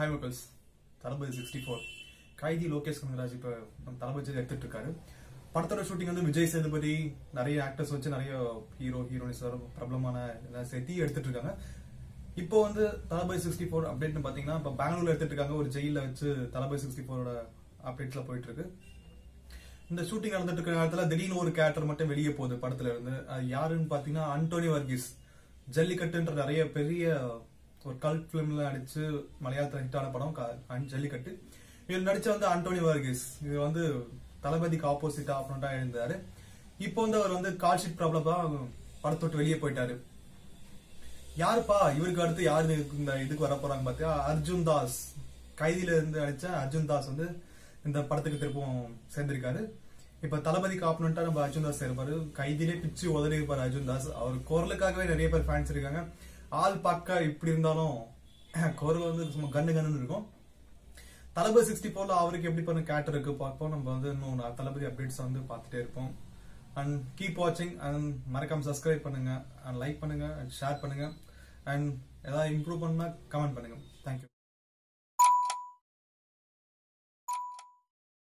Hi மக்கள்ஸ் Thalapathy sixty four Kaithi Lokesh Kanagaraj இப்போ நம்ம தளபதி எடுத்துட்டு இருக்காரு. படத்தோட ஷூட்டிங் வந்து விஜய் சேதுபதி நிறைய ஆக்டர்ஸ் வச்சு நிறைய ஹீரோ ஹீரோயின்ஸ் பிரபலமான சேர்த்தி எடுத்துட்டு இருக்காங்க. இப்போ வந்து தளபதி சிக்ஸ்டி ஃபோர் அப்டேட்னு பாத்தீங்கன்னா இப்போ பெங்களூர்ல எடுத்துட்டு இருக்காங்க. ஒரு ஜெயில வச்சு தளபதி சிக்ஸ்டி ஃபோரோட அப்டேட்ஸ்ல போயிட்டு இருக்கு. இந்த ஷூட்டிங் நடந்துட்டு இருக்கிற நேரத்துல திடீர்னு ஒரு கேரக்டர் மட்டும் வெளியே போகுது படத்துல இருந்து. அது யாருன்னு பாத்தீங்கன்னா அன்டோனி வர்கீஸ் ஜல்லிக்கட்டுன்ற நிறைய பெரிய ஒரு கல்ட் பிலிம்ல நடிச்சு மலையாளத்துல ஹிட்டான படம் க- ஜல்லிக்கட்டு. இவர் நடிச்ச வந்து அண்டோனி வர்கீஸ் இது வந்து தளபதிக்கு ஆப்போசிட்டா அப்படின்ட்டா இருந்தாரு. இப்போ வந்து அவர் வந்து கால்ஷீட் ப்ராப்ளம் தான் படத்தொட்டு வெளியே போயிட்டாரு. யாருப்பா? இவருக்கு அடுத்து யாரு இந்த இதுக்கு வர போறாங்க பாத்தியா? அர்ஜுன் தாஸ். கைதியில இருந்து நடிச்ச அர்ஜுன் தாஸ் வந்து இந்த படத்துக்கு திருப்பவும் சேர்ந்திருக்காரு. இப்ப தளபதி காப்பனண்டா நம்ம அர்ஜுன் தாஸ் இருப்பாரு. கைதிலே பிச்சு உதறி இருப்பாரு அர்ஜுன் தாஸ். அவர் குரலுக்காகவே நிறைய பேர் ஃபேன்ஸ் இருக்காங்க. ஆள் பார்க்க இப்படி இருந்தாலும் குரல் வந்து சும்மா கண்ணு கண்ணுன்னு இருக்கும். தளபதி சிக்ஸ்டி போல அவருக்கு எப்படி பண்ண கேரக்டர் இருக்கு பார்ப்போம். நம்ம வந்து இன்னும் தளபதி அப்டேட்ஸ் வந்து பார்த்துட்டே இருப்போம். அண்ட் கீப் வாட்சிங் அண்ட் மறக்காம சப்ஸ்கிரைப் பண்ணுங்க. அண்ட் லைக் பண்ணுங்க அண்ட் ஷேர் பண்ணுங்க. அண்ட் ஏதாவது இம்ப்ரூவ் பண்ணா கமெண்ட் பண்ணுங்க. Thank you